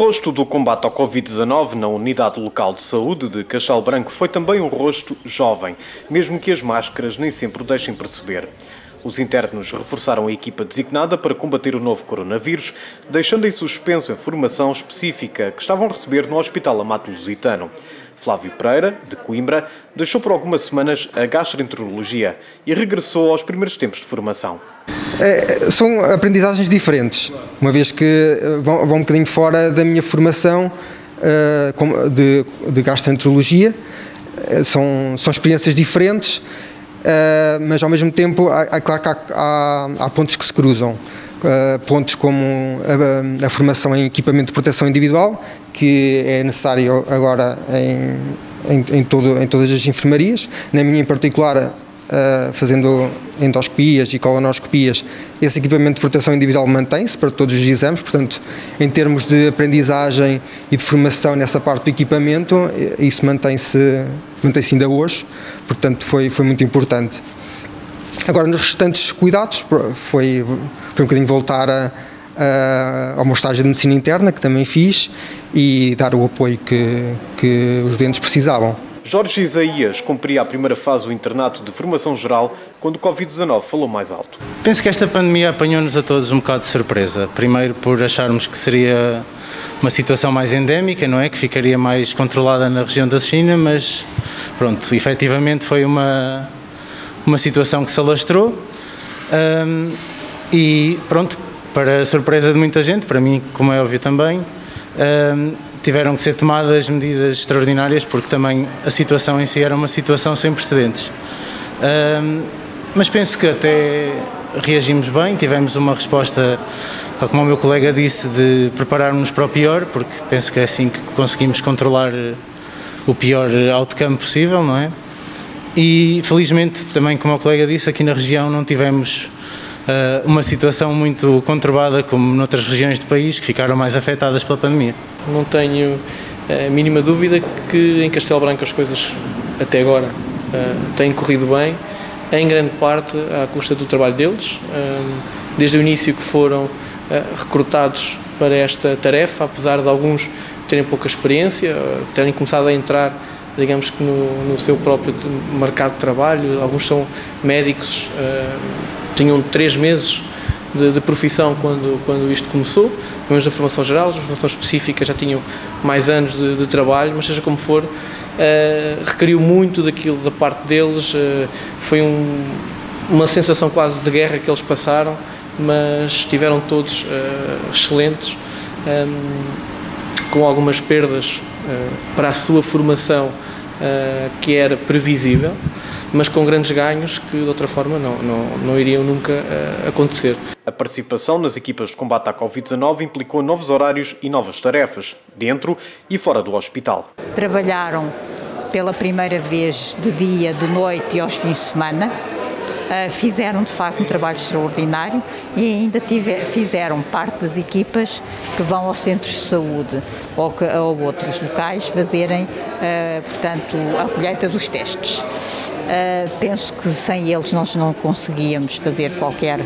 rosto do combate ao Covid-19 na Unidade Local de Saúde de Cachal Branco foi também um rosto jovem, mesmo que as máscaras nem sempre o deixem perceber. Os internos reforçaram a equipa designada para combater o novo coronavírus, deixando em suspenso a formação específica que estavam a receber no Hospital Amato Lusitano. Flávio Pereira, de Coimbra, deixou por algumas semanas a gastroenterologia e regressou aos primeiros tempos de formação. É, são aprendizagens diferentes, uma vez que eh, vão, vão um bocadinho fora da minha formação uh, de, de gastroenterologia. Uh, são, são experiências diferentes, uh, mas ao mesmo tempo, há claro que há, há, há pontos que se cruzam. Uh, pontos como a, a, formação em equipamento de proteção individual, que é necessário agora em, em, em, todo, em todas as enfermarias. Na minha em particular, uh, fazendo endoscopias e colonoscopias, esse equipamento de proteção individual mantém-se para todos os exames, portanto, em termos de aprendizagem e de formação nessa parte do equipamento, eh, isso mantém-se mantém ainda hoje, portanto, foi, foi muito importante. Agora, nos restantes cuidados, foi, foi um bocadinho voltar a, a, ao estágio de medicina interna, que também fiz, e dar o apoio que, que os doentes precisavam. Jorge Isaías cumpria a primeira fase do internato de formação geral quando o Covid-19 falou mais alto. Penso que esta pandemia apanhou-nos a todos um bocado de surpresa. Primeiro por acharmos que seria uma situação mais endémica, não é? Que ficaria mais controlada na região da China, mas pronto, efetivamente foi uma, uma situação que se alastrou. Um, e pronto, para a surpresa de muita gente, para mim, como é óbvio também, um, tiveram que ser tomadas medidas extraordinárias porque também a situação em si era uma situação sem precedentes. Um, mas penso que até reagimos bem, tivemos uma resposta, como o meu colega disse, de prepararmos para o pior, porque penso que é assim que conseguimos controlar o pior outcome possível, não é? E felizmente também, como o colega disse, aqui na região não tivemos uh, uma situação muito conturbada como noutras regiões do país que ficaram mais afetadas pela pandemia. Não tenho a mínima dúvida que em Castelo Branco as coisas até agora uh, têm corrido bem, em grande parte à custa do trabalho deles, uh, desde o início que foram recrutados para esta tarefa, apesar de alguns terem pouca experiência, terem começado a entrar digamos que no, no, seu próprio mercado de trabalho, alguns são médicos, tinham três meses de, de, profissão quando, quando isto começou, pelo na formação geral, na formação específica já tinham mais anos de, de trabalho, mas seja como for, uh, requeriu muito daquilo da parte deles, uh, foi um, uma sensação quase de guerra que eles passaram, mas estiveram todos uh, excelentes, um, com algumas perdas para a sua formação que era previsível mas com grandes ganhos que de outra forma não, não, não iriam nunca uh, acontecer. A participação nas equipas de combate à Covid-19 implicou novos horários e novas tarefas, dentro e fora do hospital. Trabalharam pela primeira vez de dia, de noite e aos fins de semana. Uh, fizeram de facto um trabalho extraordinário e ainda tiver, fizeram parte das equipas que vão aos centros de saúde ou, que, ou outros locais fazerem, uh, portanto, a colheita dos testes. Uh, penso que sem eles nós não conseguíamos fazer qualquer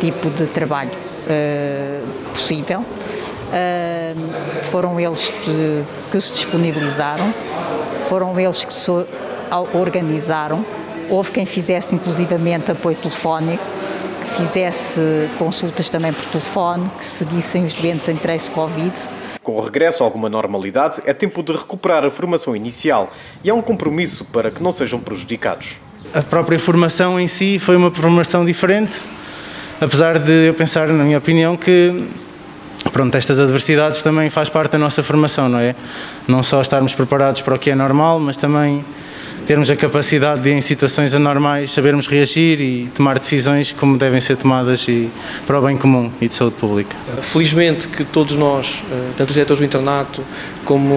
tipo de trabalho uh, possível. Uh, foram eles que, que, se disponibilizaram, foram eles que se organizaram. Houve quem fizesse inclusivamente apoio telefónico, que fizesse consultas também por telefone, que seguissem os doentes em trace Covid com o regresso a alguma normalidade, é tempo de recuperar a formação inicial e há um compromisso para que não sejam prejudicados. A própria formação em si foi uma formação diferente, apesar de eu pensar, na minha opinião, que pronto, estas adversidades também faz parte da nossa formação, não é? Não só estarmos preparados para o que é normal, mas também termos a capacidade de, em situações anormais, sabermos reagir e tomar decisões como devem ser tomadas e para o bem comum e de saúde pública. Felizmente que todos nós, eh, tanto os diretores do internato, como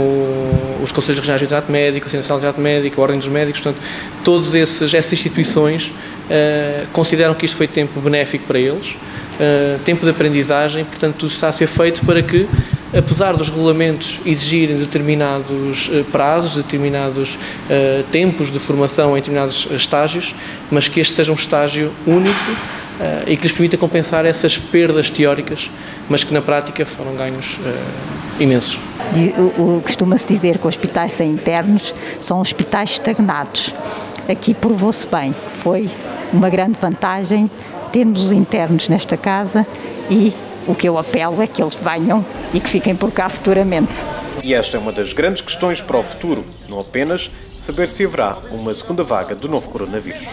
os conselhos regionais do internato médico, a Ciência do internato médico, a Ordem dos Médicos, portanto, todas essas instituições uh, consideram que isto foi tempo benéfico para eles, uh, tempo de aprendizagem, portanto, tudo está a ser feito para que apesar dos regulamentos exigirem determinados uh, prazos, determinados uh, tempos de formação em determinados estágios, mas que este seja um estágio único e que lhes permita compensar essas perdas teóricas, mas que na prática foram ganhos imensos. Costuma-se dizer que hospitais sem internos são hospitais estagnados. Aqui provou-se bem, foi uma grande vantagem termos os internos nesta casa e o que eu apelo é que eles venham e que fiquem por cá futuramente. E esta é uma das grandes questões para o futuro, não apenas saber se haverá uma segunda vaga do novo coronavírus.